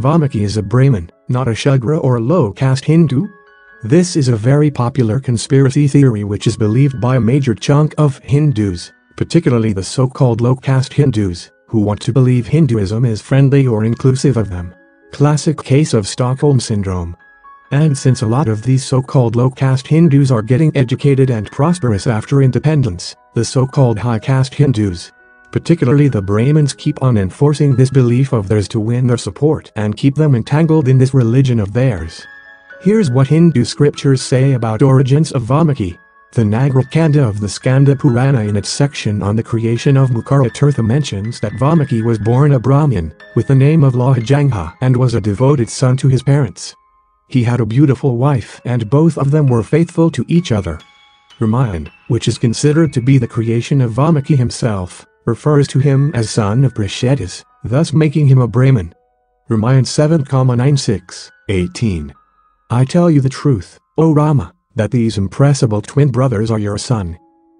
Valmiki is a Brahmin, not a Shudra or a low-caste Hindu? This is a very popular conspiracy theory which is believed by a major chunk of Hindus, particularly the so-called low-caste Hindus, who want to believe Hinduism is friendly or inclusive of them. Classic case of Stockholm Syndrome. And since a lot of these so-called low-caste Hindus are getting educated and prosperous after independence, the so-called high-caste Hindus, particularly the Brahmins keep on enforcing this belief of theirs to win their support and keep them entangled in this religion of theirs. Here's what Hindu scriptures say about origins of Valmiki. The Nagara Khanda of the Skanda Purana in its section on the creation of Mukhara Tirtha mentions that Valmiki was born a Brahmin, with the name of Lohajangha and was a devoted son to his parents. He had a beautiful wife and both of them were faithful to each other. Ramayan, which is considered to be the creation of Valmiki himself, refers to him as son of Prachetas, thus making him a Brahmin. Ramayan 7,96, 18. I tell you the truth, O Rama, that these impressible twin brothers are your son.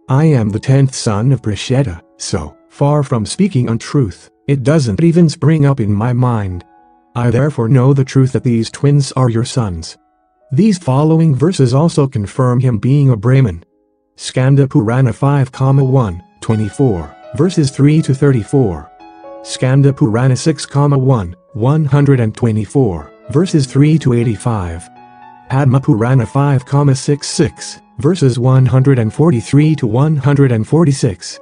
I am the tenth son of Pracheta, so, far from speaking untruth, it doesn't even spring up in my mind. I therefore know the truth that these twins are your sons. These following verses also confirm him being a Brahmin. Skanda Purana 5, 1, 24, verses 3 to 34. Skanda Purana 6, 1, 124, verses 3 to 85. Padma Purana 5,66, verses 143 to 146.